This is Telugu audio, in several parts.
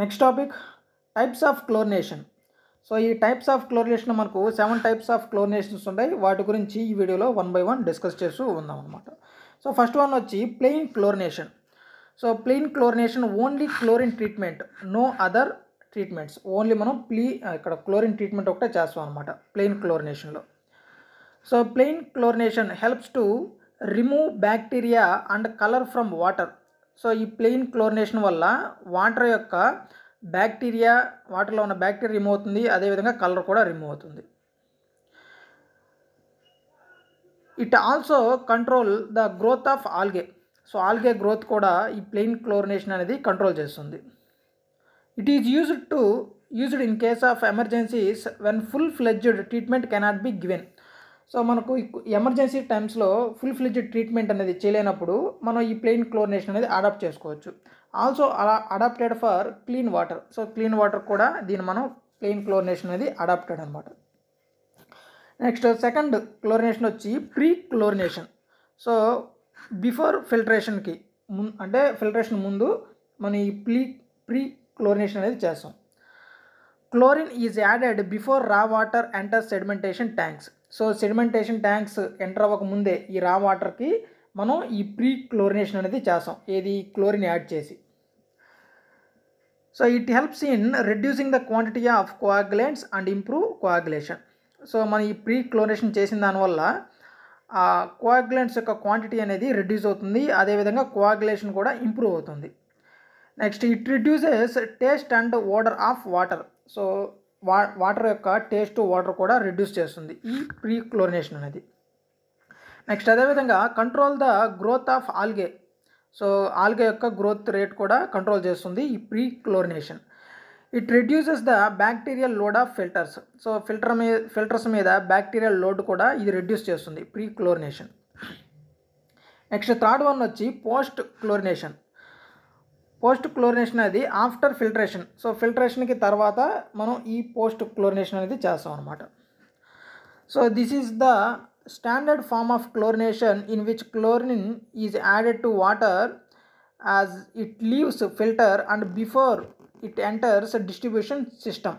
Next topic types of chlorination. So ఈ టైప్స్ ఆఫ్ క్లోరినేషన్ మనకు సెవెన్ టైప్స్ ఆఫ్ క్లోరినేషన్స్ ఉంటాయి. వాటి గురించి ఈ వీడియోలో వన్ బై వన్ డిస్కస్ చేస్తూ ఉందాం అనమాట సో ఫస్ట్ వన్ వచ్చి plain chlorination. So plain chlorination only chlorine treatment no other treatments. Only మనం ప్లీ ఇక్కడ క్లోరిన్ ట్రీట్మెంట్ ఒకటే చేస్తాం అనమాట plain క్లోరినేషన్లో. So plain chlorination helps to remove bacteria and colour from water. So ఈ ప్లెయిన్ క్లోరినేషన్ వల్ల వాటర్ యొక్క బ్యాక్టీరియా వాటర్లో ఉన్న బ్యాక్టీరియా రిమూవ్ అవుతుంది. అదేవిధంగా కలర్ కూడా రిమూవ్ అవుతుంది. It also control the growth of algae. So algae growth కూడా ఈ ప్లెయిన్ క్లోరినేషన్ అనేది కంట్రోల్ చేస్తుంది. It is used to used in case of emergencies when full fledged treatment cannot be given. So మనకు ఎమర్జెన్సీ టైమ్స్లో ఫుల్ ఫ్లెడ్జ్డ్ ట్రీట్మెంట్ అనేది చేయలేనప్పుడు మనం ఈ ప్లెయిన్ క్లోరినేషన్ అనేది అడాప్ట్ చేసుకోవచ్చు. ఆల్సో అలా adapted for clean water. So clean water కూడా దీన్ని మనం ప్లెయిన్ క్లోరినేషన్ అనేది అడాప్టెడ్ అనమాట నెక్స్ట్ సెకండ్ క్లోరినేషన్ వచ్చి ప్రీ క్లోరినేషన్ సో బిఫోర్ ఫిల్టరేషన్కి ము అంటే ఫిల్టరేషన్ ముందు మనం ఈ ప్లీ ప్రీ క్లోరినేషన్ అనేది చేస్తాం. Chlorine is added before raw water enter sedimentation tanks. So sedimentation tanks enter అవ్వక ముందే ఈ రా వాటర్కి మనం ఈ ప్రీ క్లోరినేషన్ అనేది చేస్తాం. ఏది? క్లోరిన్ యాడ్ చేసి. So it helps in reducing the quantity of coagulants and improve coagulation so మనం ఈ ప్రీ క్లోరినేషన్ చేసిన దానివల్ల ఆ కోఆగులెంట్స్ యొక్క క్వాంటిటీ అనేది రెడ్యూస్ అవుతుంది. అదేవిధంగా కోఆగులేషన్ కూడా ఇంప్రూవ్ అవుతుంది. Next it reduces taste and odour of water so వా వాటర్ యొక్క టేస్ట్ వాటర్ కూడా రిడ్యూస్ చేస్తుంది ఈ ప్రీ క్లోరినేషన్ అనేది. నెక్స్ట్ అదేవిధంగా control the growth of algae. So algae యొక్క గ్రోత్ రేట్ కూడా కంట్రోల్ చేస్తుంది ఈ pre chlorination it reduces the bacterial load of filters. So filter మీద ఫిల్టర్స్ మీద బ్యాక్టీరియల్ లోడ్ కూడా ఇది రెడ్యూస్ చేస్తుంది pre chlorination next third one వచ్చి పోస్ట్ క్లోరినేషన్. పోస్ట్ క్లోరినేషన్ అనేది ఆఫ్టర్ ఫిల్టరేషన్. సో ఫిల్టరేషన్కి తర్వాత మనం ఈ పోస్ట్ క్లోరినేషన్ అనేది చేస్తాం అనమాట so this is the standard form of chlorination in which chlorine is added to water as it leaves filter and before it enters distribution system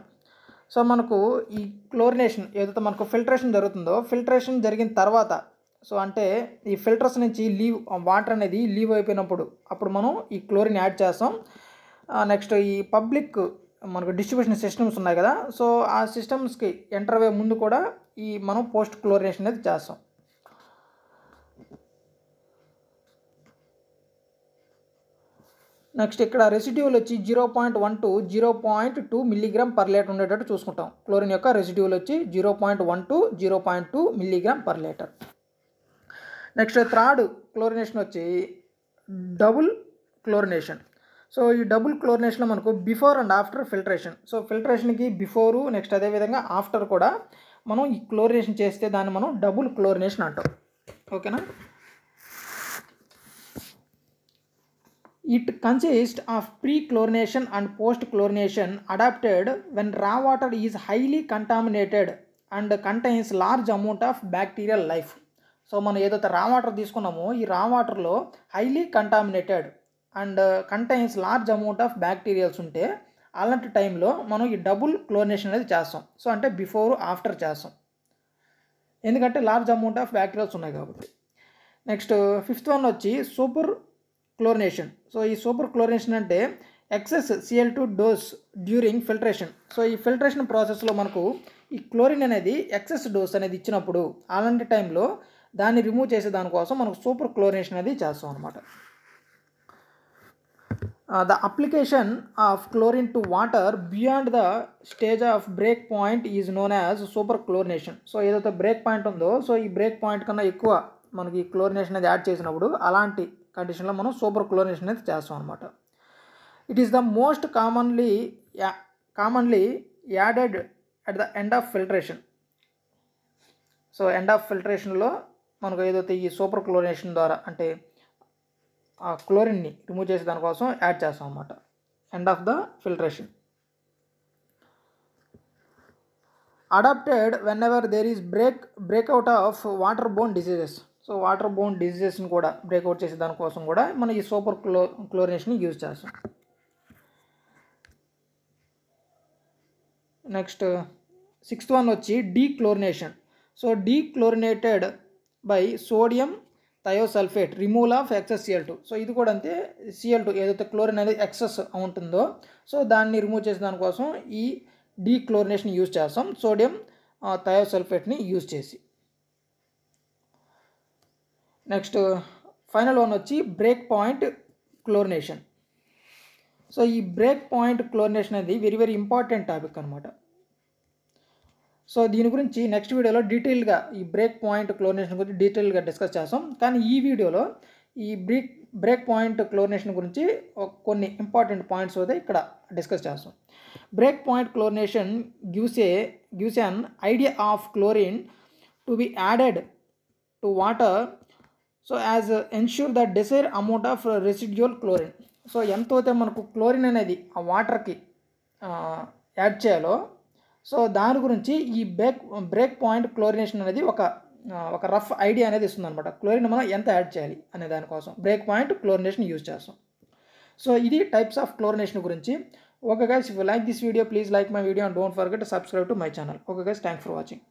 so మనకు ఈ క్లోరినేషన్ ఏదైతే మనకు ఫిల్టరేషన్ జరుగుతుందో ఫిల్టరేషన్ జరిగిన తర్వాత సో అంటే ఈ ఫిల్టర్స్ నుంచి లీవ్ వాటర్ అనేది లీవ్ అయిపోయినప్పుడు అప్పుడు మనం ఈ క్లోరిన్ యాడ్ చేస్తాం. నెక్స్ట్ ఈ పబ్లిక్ మనకు డిస్ట్రిబ్యూషన్ సిస్టమ్స్ ఉన్నాయి కదా సో ఆ సిస్టమ్స్కి ఎంటర్ అయ్యే ముందు కూడా ఈ మనం పోస్ట్ క్లోరినేషన్ అనేది చేస్తాం. నెక్స్ట్ ఇక్కడ రెసిడ్యూల్ వచ్చి zero point one to zero point two milligram per litre ఉండేటట్టు చూసుకుంటాం. క్లోరిన్ యొక్క రెసిడ్యూల్ వచ్చి zero point one to zero point two milligram per litre. Next third chlorination వచ్చి డబుల్ క్లోరినేషన్. సో ఈ డబుల్ క్లోరినేషన్లో మనకు before and after filtration. So ఫిల్టరేషన్కి before next అదేవిధంగా ఆఫ్టర్ కూడా మనం ఈ క్లోరినేషన్ చేస్తే దాన్ని మనం డబుల్ క్లోరినేషన్ అంటాం. ఓకేనా? It consist of pre chlorination and post chlorination adapted when raw water is highly contaminated and contains large amount of bacterial life so మనం ఏదైతే రా వాటర్ తీసుకున్నామో ఈ రా వాటర్లో highly contaminated and contains large amount of bacterials ఉంటే అలాంటి టైంలో మనం ఈ డబుల్ క్లోరినేషన్ అనేది చేస్తాం. సో అంటే బిఫోర్ ఆఫ్టర్ చేస్తాం. ఎందుకంటే లార్జ్ అమౌంట్ ఆఫ్ బ్యాక్టీరియల్స్ ఉన్నాయి కాబట్టి. నెక్స్ట్ ఫిఫ్త్ వన్ వచ్చి సూపర్ క్లోరినేషన్ సో ఈ సూపర్ క్లోరినేషన్ అంటే excess C L two dose during filtration so ఈ ఫిల్టరేషన్ ప్రాసెస్లో మనకు ఈ క్లోరిన్ అనేది ఎక్సెస్ డోస్ అనేది ఇచ్చినప్పుడు అలాంటి టైంలో దాన్ని రిమూవ్ చేసే దానికోసం మనకు సూపర్ క్లోరినేషన్ అనేది చేస్తాం అనమాట the application of chlorine to water beyond the stage of break point is known as super chlorination so ఏదైతే బ్రేక్ పాయింట్ ఉందో సో ఈ బ్రేక్ పాయింట్ కన్నా ఎక్కువ మనకి క్లోరినేషన్ అనేది యాడ్ చేసినప్పుడు అలాంటి కండిషన్లో మనం సూపర్ క్లోరినేషన్ అనేది చేస్తాం అనమాట it is the most commonly yeah commonly added at the end of filtration so end of ఫిల్టరేషన్లో మనకు ఏదైతే ఈ సూపర్ క్లోరినేషన్ ద్వారా అంటే ఆ క్లోరిన్ని రిమూవ్ చేసే దానికోసం యాడ్ చేస్తాం అనమాట end of the filtration adapted whenever there is break breakout of water borne diseases so water borne డిసీజెస్ని కూడా బ్రేక్అవుట్ చేసే దానికోసం కూడా మనం ఈ సూపర్ క్లో క్లోరినేషన్ యూజ్ చేస్తాం. నెక్స్ట్ సిక్స్త్ వన్ వచ్చి dechlorination so dechlorinated by sodium thiosulphate. Removal of excess C L two so ఇది కూడా అంతే సిఎల్ టూ ఏదైతే క్లోరిన్ అనేది ఎక్సెస్ ఉంటుందో సో దాన్ని రిమూవ్ చేసే దానికోసం ఈ డీక్లోరినేషన్ యూజ్ చేస్తాం. సోడియం థయోసల్ఫేట్ని యూజ్ చేసి. నెక్స్ట్ ఫైనల్ వన్ వచ్చి బ్రేక్ పాయింట్ క్లోరినేషన్ సో ఈ బ్రేక్ పాయింట్ క్లోరినేషన్ అనేది వెరీ వెరీ ఇంపార్టెంట్ టాపిక్ అనమాట సో దీని గురించి నెక్స్ట్ వీడియోలో డీటెయిల్గా ఈ బ్రేక్ పాయింట్ క్లోరినేషన్ గురించి డీటెయిల్గా డిస్కస్ చేస్తాం. కానీ ఈ వీడియోలో ఈ బ్రేక్ బ్రేక్ పాయింట్ క్లోరినేషన్ గురించి కొన్ని ఇంపార్టెంట్ పాయింట్స్ అయితే ఇక్కడ డిస్కస్ చేస్తాం. Break point chlorination gives a gives an idea of chlorine to be added to water so as ensure the desire amount of residual chlorine so ఎంత అయితే మనకు క్లోరిన్ అనేది ఆ వాటర్కి యాడ్ చేయాలో సో దాని గురించి ఈ బ్రేక్ బ్రేక్ పాయింట్ క్లోరినేషన్ అనేది ఒక ఒక రఫ్ ఐడియా అనేది ఇస్తుంది అనమాట క్లోరిన్ మనం ఎంత యాడ్ చేయాలి అనే దానికోసం బ్రేక్ పాయింట్ క్లోరినేషన్ యూజ్ చేస్తాం. సో ఇది టైప్స్ ఆఫ్ క్లోరినేషన్ గురించి. Okay guys if like this video please like my video and don't forget subscribe to my channel. Okay guys thank for watching.